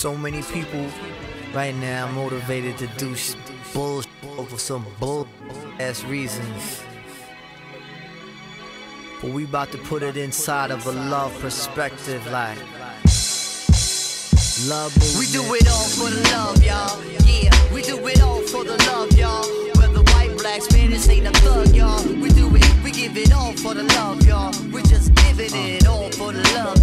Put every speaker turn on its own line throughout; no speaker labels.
So many people right now motivated to do bull for some bull ass reasons. But we about to put it inside of a love perspective, like love.
We do it all for the love, y'all. Yeah, we do it all for the love, y'all. Whether white, black, Spanish, ain't a thug, y'all. We do it, we give it all for the love, y'all. We just giving it all for the love,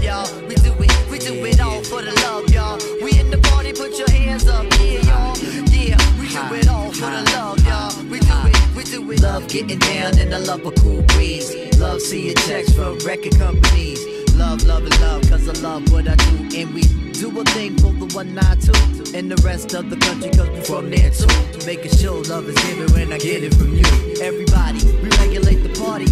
Love getting down and I love a cool breeze. Love seeing checks from record companies. Love, love, and love, cause I love what I do. And we do a thing for the 192 and the rest of the country, cause we from there too. Making sure love is given when I get it from you. Everybody, we regulate the party.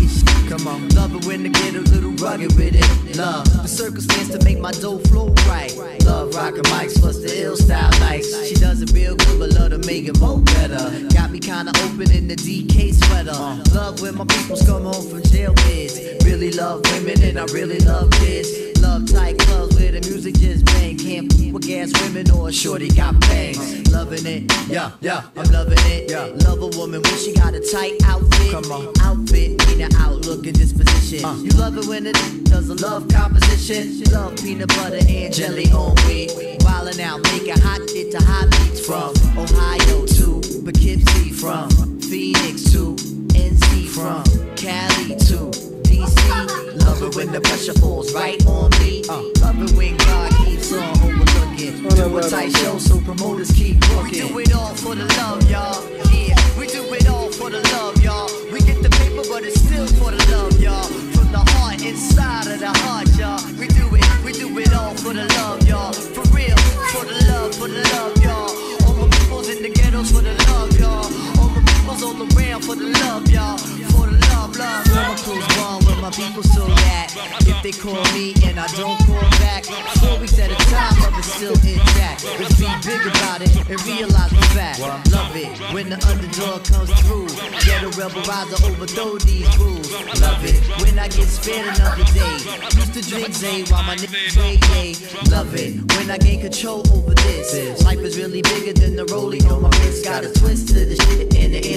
Come on, love it when I get a little rugged with it. Love the circumstance to make my dough flow right. Love rockin' mics plus the ill style She does it real good, but love to make it more better. Got me kinda open in the DK sweater. Love when my peoples come home from jail bids. Really love women and I really love kids. Love tight clubs where the music just bang. Can't with gas women or a shorty got bangs. Loving it, yeah, yeah, I'm loving it. Yeah. Love a woman when she got a tight outfit.
Come on.
Outfit, mean her outlook and disposition. Uh. You love it when it does a love composition. Love peanut butter and jelly on weed. Out, making hot shit to hot beats from Ohio to Poughkeepsie, from Phoenix to NC, from Cali to DC. Love it when the pressure falls right on me. Uh, love it when God keeps on overlooking. Do a tight show so promoters keep booking. We do it all for the love, y'all. Yeah, we do it all for the love, y'all. We get the paper, but it's still for the love, y'all. From the heart, inside of the heart, y'all. We do it, we do it all for the love, they call me and I don't call back, four weeks at a time, love is still intact. Let's be big about it and realize the fact. Love it when the underdog comes through. Get a rebel riser, overthrow these rules. Love it when I get spared another day. Used to drink Zay while my niggas way yay. Love it when I gain control over this. Life is really bigger than the rolling on my wrist. Got a twist to the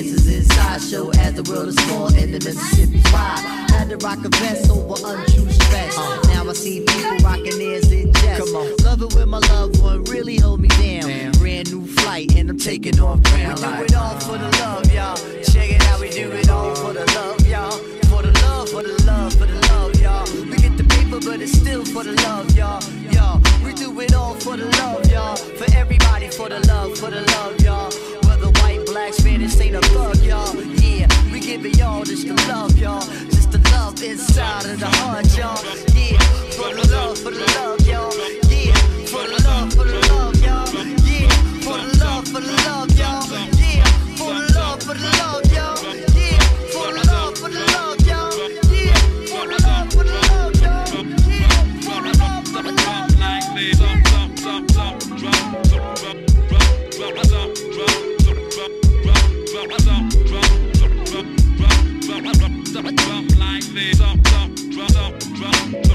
shit and the answers inside. Show as the world is small and the Mississippi's wide. Had to rock a vest over untrue stress. Now I see people rocking theirs in jest.
Come on.
Love it when my loved one really hold me down.
Damn.
Brand new flight and I'm taking off ground. We do it all for the love, y'all. Check it out, we do it all for the love, y'all. For the love, for the love, for the love, y'all. We get the paper, but it's still for the love, y'all. Y'all, we do it all for the love, y'all. For everybody, for the love, for the love, y'all. White, black, Spanish, ain't a thug, y'all. Yeah, we give it y'all just the love, y'all. Just the love inside of the heart, y'all. Yeah, for the love, for the love, Drop like this. Drop, drop, drop, drop, drop.